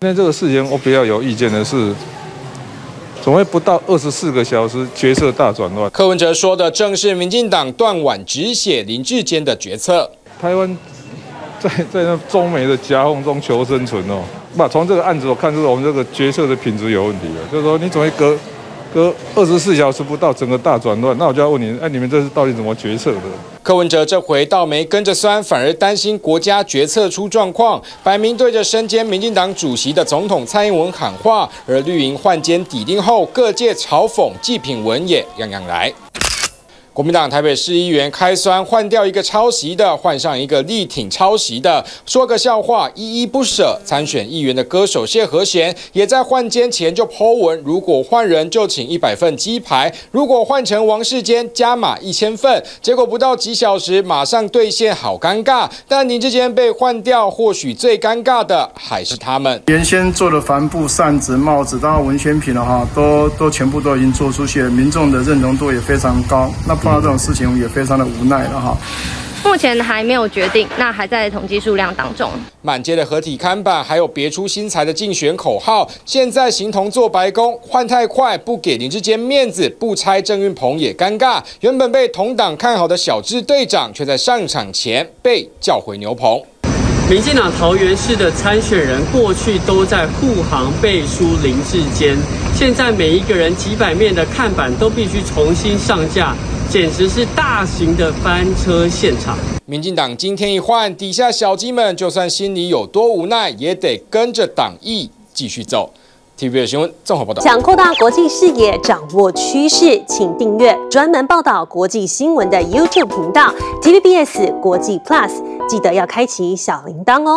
因为这个事情我比较有意见的是，怎么会不到二十四个小时决策大转乱？柯文哲说的正是民进党断腕止血林志坚的决策。台湾在在那中美的夹缝中求生存哦，不，从这个案子我看出我们这个决策的品质有问题了，就是说你怎么会隔？隔二十四小时不到，整个大转乱，那我就要问你，哎，你们这是到底怎么决策的？柯文哲这回倒没跟着酸，反而担心国家决策出状况，摆明对着身兼民进党主席的总统蔡英文喊话。而绿营换肩抵定后，各界嘲讽祭品文也样样来。国民党台北市议员开酸，换掉一个抄袭的，换上一个力挺抄袭的，说个笑话，依依不舍。参选议员的歌手谢和弦也在换监前就抛文，如果换人就请一百份鸡排，如果换成王世坚加码一千份。结果不到几小时马上兑现，好尴尬。但林志坚被换掉，或许最尴尬的还是他们原先做的帆布、扇子、帽子，当然文宣品了哈，都都全部都已经做出去，民众的认同度也非常高。那。碰到这种事情我也非常的无奈了哈。目前还没有决定，那还在统计数量当中。满街的合体看板，还有别出心裁的竞选口号，现在形同做白宫，换太快，不给林志坚面子，不拆郑运鹏也尴尬。原本被同党看好的小智队长，却在上场前被叫回牛棚。民进党桃园市的参选人过去都在护航背书林志坚，现在每一个人几百面的看板都必须重新上架。简直是大型的翻车现场。民进党今天一换，底下小鸡们就算心里有多无奈，也得跟着党意继续走。TVB 新闻综合报道。想扩大国际视野，掌握趋势，请订阅专门报道国际新闻的 YouTube 频道 TVBS 国际 Plus，记得要开启小铃铛哦。